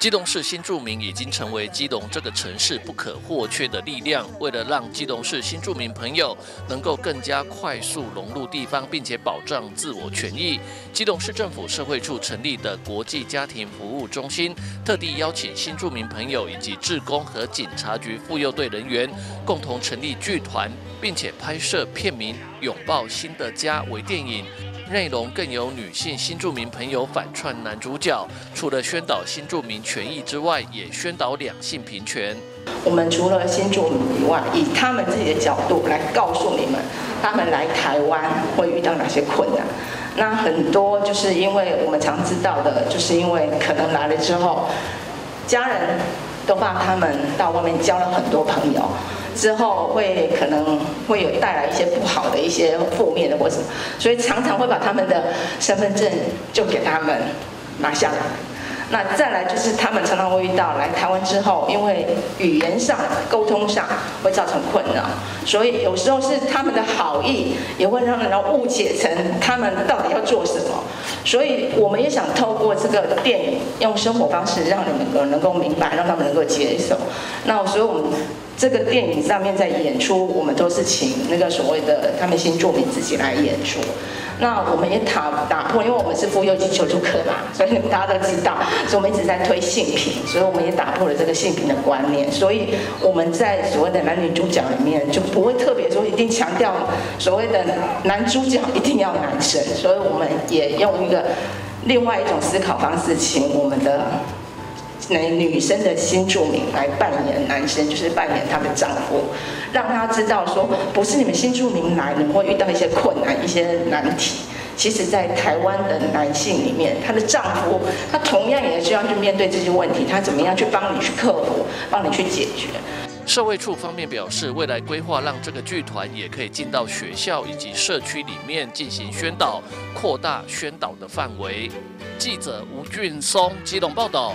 基隆市新住民已经成为基隆这个城市不可或缺的力量。为了让基隆市新住民朋友能够更加快速融入地方，并且保障自我权益，基隆市政府社会处成立的国际家庭服务中心，特地邀请新住民朋友以及志工和警察局妇幼队人员共同成立剧团，并且拍摄片名《拥抱新的家》为电影。内容更有女性新住民朋友反串男主角，除了宣导新住民权益之外，也宣导两性平权。我们除了新住民以外，以他们自己的角度来告诉你们，他们来台湾会遇到哪些困难。那很多就是因为我们常知道的，就是因为可能来了之后，家人都怕他们到外面交了很多朋友。之后会可能会有带来一些不好的一些负面的或什么，所以常常会把他们的身份证就给他们拿下来。那再来就是他们常常会遇到来台湾之后，因为语言上沟通上会造成困扰，所以有时候是他们的好意也会让人误解成他们到底要做什么。所以我们也想透过这个电影，用生活方式让你们能够明白，让他们能够接受。那所以我们。这个电影上面在演出，我们都是请那个所谓的他们新作品自己来演出。那我们也打打破，因为我们是妇幼及求助课嘛，所以大家都知道，所以我们一直在推性平，所以我们也打破了这个性平的观念。所以我们在所谓的男女主角里面，就不会特别说一定强调所谓的男主角一定要男生，所以我们也用一个另外一种思考方式，请我们的。女女生的新住民来扮演男生，就是扮演她的丈夫，让他知道说，不是你们新住民来，你们会遇到一些困难、一些难题。其实，在台湾的男性里面，她的丈夫，他同样也需要去面对这些问题，他怎么样去帮你去克服，帮你去解决。社会处方面表示，未来规划让这个剧团也可以进到学校以及社区里面进行宣导，扩大宣导的范围。记者吴俊松机动报道。